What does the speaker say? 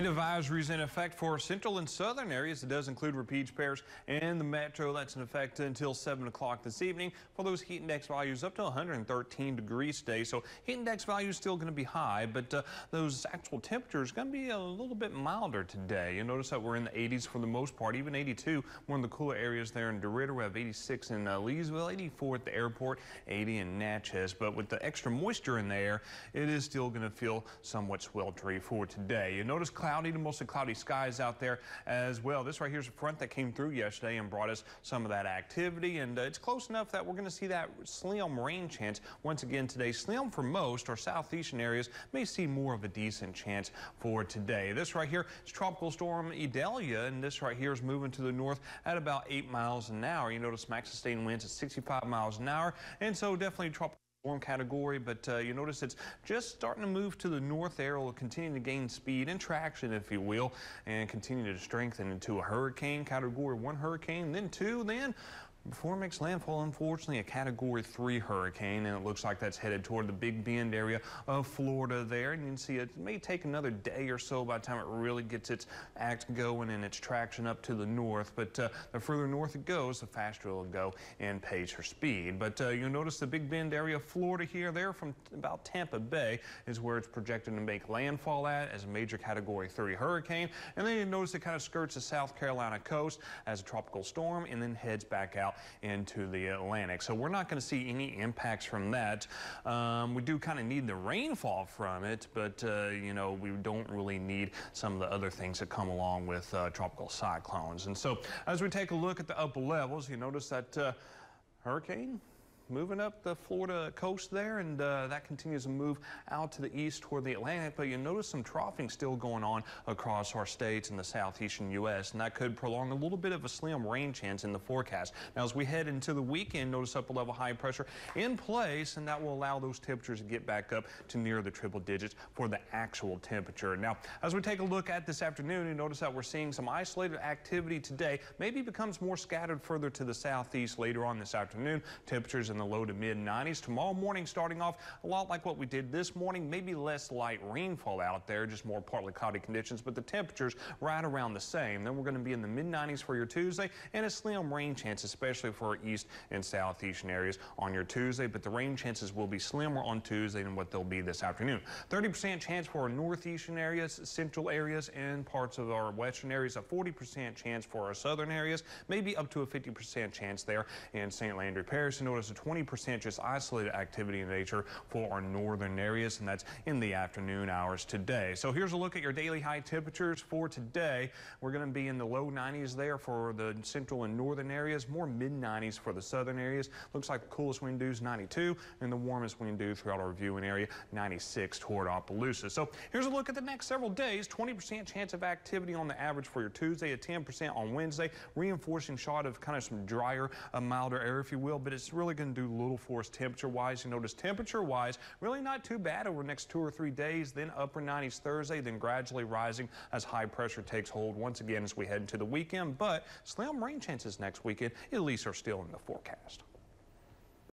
Heat advisories in effect for central and southern areas. It does include Rapides Parish and the metro. That's in effect until 7 o'clock this evening for those heat index values up to 113 degrees today. So heat index values still going to be high, but uh, those actual temperatures going to be a little bit milder today. You'll notice that we're in the 80s for the most part, even 82. One of the cooler areas there in DeRidder. We have 86 in uh, Leesville, 84 at the airport, 80 in Natchez. But with the extra moisture in the air, it is still going to feel somewhat sweltery for today. You notice cloudy to mostly cloudy skies out there as well. This right here is a front that came through yesterday and brought us some of that activity. And uh, it's close enough that we're going to see that slim rain chance once again today. Slim for most or southeastern areas may see more of a decent chance for today. This right here is Tropical Storm Idalia, and this right here is moving to the north at about 8 miles an hour. You notice max sustained winds at 65 miles an hour, and so definitely tropical storm category, but uh, you notice it's just starting to move to the north there. It'll continue to gain speed and traction, if you will, and continue to strengthen into a hurricane, category one hurricane, then two, then before it makes landfall, unfortunately, a Category 3 hurricane, and it looks like that's headed toward the Big Bend area of Florida there. And you can see it may take another day or so by the time it really gets its act going and its traction up to the north. But uh, the further north it goes, the faster it'll go and pace or speed. But uh, you'll notice the Big Bend area of Florida here, there from about Tampa Bay is where it's projected to make landfall at as a major Category 3 hurricane. And then you notice it kind of skirts the South Carolina coast as a tropical storm and then heads back out into the Atlantic. So we're not going to see any impacts from that. Um, we do kind of need the rainfall from it, but, uh, you know, we don't really need some of the other things that come along with uh, tropical cyclones. And so as we take a look at the upper levels, you notice that uh, hurricane moving up the Florida coast there, and uh, that continues to move out to the east toward the Atlantic. But you notice some troughing still going on across our states in the southeastern U.S., and that could prolong a little bit of a slim rain chance in the forecast. Now, as we head into the weekend, notice upper level high pressure in place, and that will allow those temperatures to get back up to near the triple digits for the actual temperature. Now, as we take a look at this afternoon, you notice that we're seeing some isolated activity today. Maybe becomes more scattered further to the southeast later on this afternoon. Temperatures in the low to mid 90s. Tomorrow morning starting off a lot like what we did this morning, maybe less light rainfall out there, just more partly cloudy conditions, but the temperatures right around the same. Then we're going to be in the mid 90s for your Tuesday and a slim rain chance, especially for east and southeastern areas on your Tuesday, but the rain chances will be slimmer on Tuesday than what they'll be this afternoon. 30% chance for our northeastern areas, central areas, and parts of our western areas, a 40% chance for our southern areas, maybe up to a 50% chance there in St. Landry Parish. Notice a 20% just isolated activity in nature for our northern areas, and that's in the afternoon hours today. So here's a look at your daily high temperatures for today. We're going to be in the low 90s there for the central and northern areas, more mid 90s for the southern areas. Looks like the coolest wind is 92 and the warmest wind due throughout our viewing area 96 toward Opelousas. So here's a look at the next several days. 20% chance of activity on the average for your Tuesday, a 10% on Wednesday, reinforcing shot of kind of some drier, a milder air, if you will, but it's really going to little for us temperature-wise. You notice temperature-wise, really not too bad over the next two or three days, then upper 90s Thursday, then gradually rising as high pressure takes hold once again as we head into the weekend. But slim rain chances next weekend at least are still in the forecast.